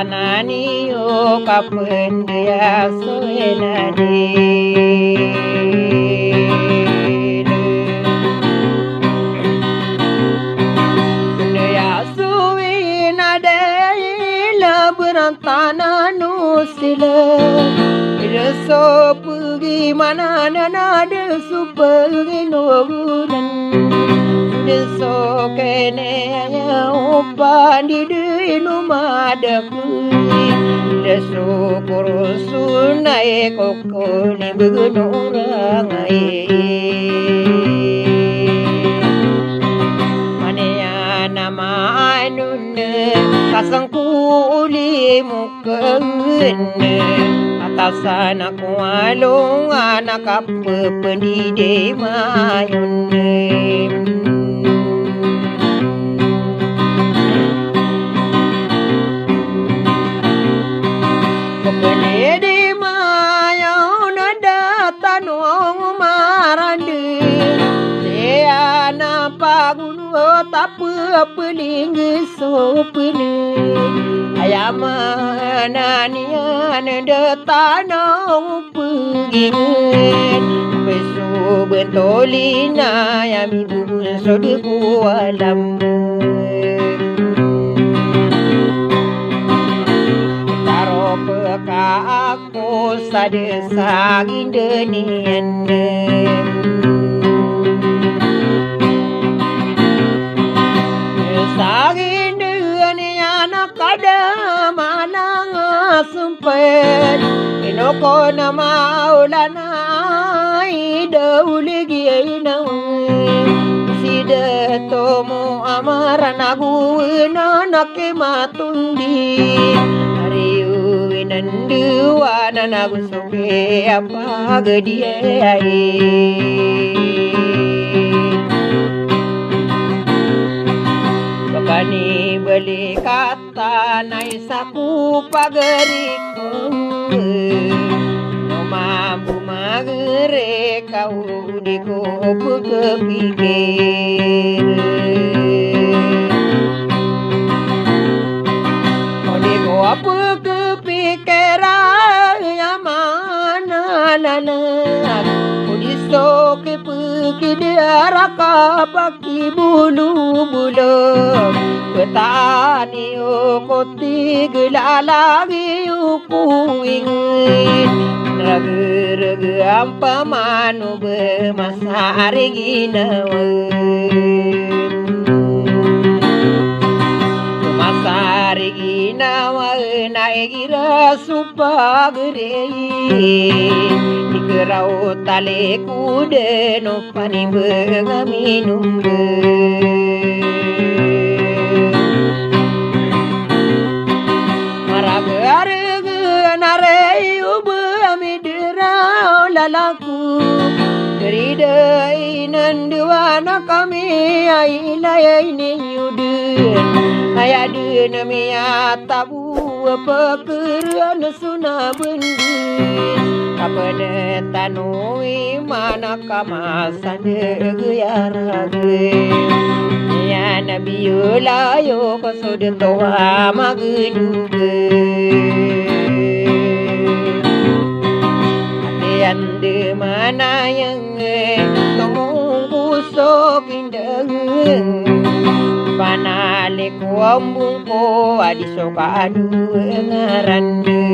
Tanani o kapendaya Tananu ಸೋಪುಗಿ ಮನನ ನಾಡು ಸುಬ್ಬುಗಿ ನೋಗುರನ್ ಸೋಕನೆಯ ಒಪ್ಪಾಂಡಿಡು ಮಾಡಕು Desu kurusu nae koko ni begunurang ae manunne kasangku uli mukenne atasan aku alung anak apa pendide mayune pelinggi sopene Ayamananian de tanong pegingin Besu bentolina yami bubun sodeku alam Taro peka aku sade sagin Na maulana idaulig ina Sida tomo amarana guina nakimatundi Ariu inandu wana nagusuke apa gediai Bakani beli kata nai saku mambu magere kau dikop kepikir Dikop kepikiran mana nanak Kudisok kepikir baki bulu bulu. Petani o kotti gelalagi upuing සම්පමානුබ මසාරගිනව. මසාරගිනව නයගිර සුපාගරෙයි නිකරවෝ තලේ කුඩ නොපනිබ ගමිනුම්බේ Gerida inanduana kami aila ini yudun Ayadun miya tabu apa keran suna bendun Kapane tanui mana kamasan guyarage Ya nabi yula yo kosod toha maguduge Ande mana yang panale ko ambung ko adi soka adu ngarande.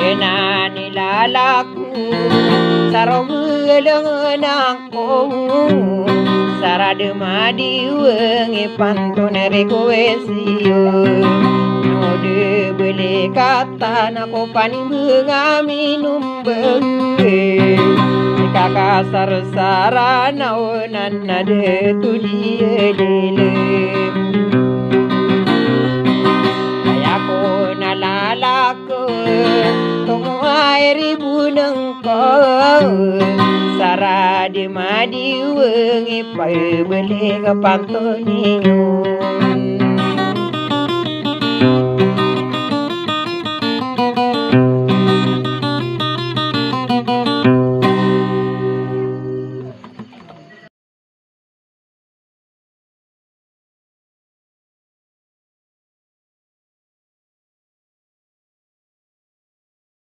Yena nilalaku sarong aku sarade madi wengi pantone kowe sio Node beli kata nako paning bunga minum benge Kakak sar-sarana onan nade tulie dele Ayako nalalako Tungo airi buneng ko Sara di madi wengi pai beli ke